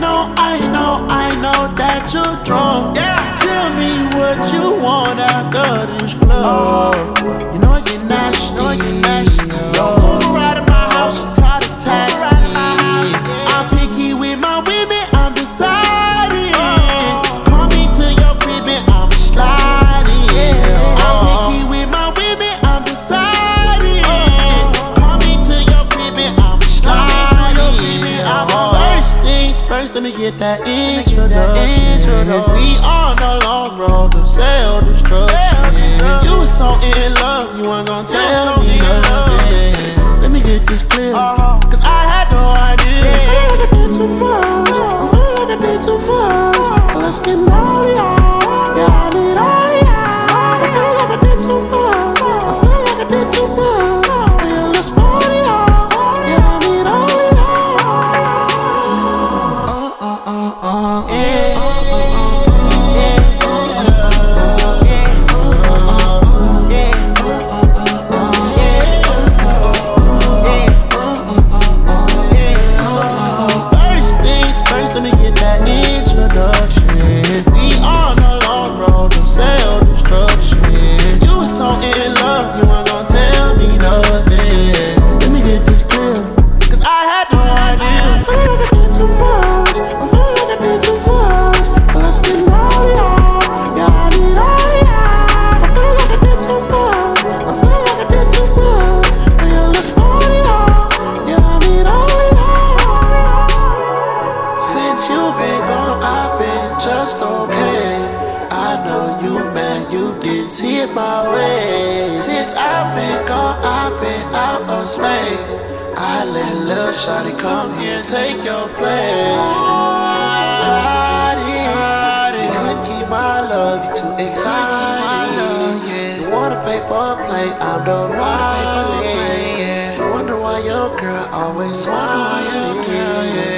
I know, I know, I know that you're drunk. Yeah. Tell me what you want after this club. You things let me get that introduction. We on a long road to self destruction. You was so in love, you weren't gonna tell me nothing. Let me get this clear, cause I had no idea. I feel like I did too much. I feel like I did too much. Let's get gnarly, yeah. First things first, let me get that introduction. You been gone, I've been just okay. I know you mad, you didn't see it my way. Since I've been gone, I've been out of space. I let Lil Shawty come here and take your place. Shawty, couldn't keep my love, you too excited. Yeah. You want a paper plate, I'm the one. Yeah. Wonder why your girl always why your girl, yeah.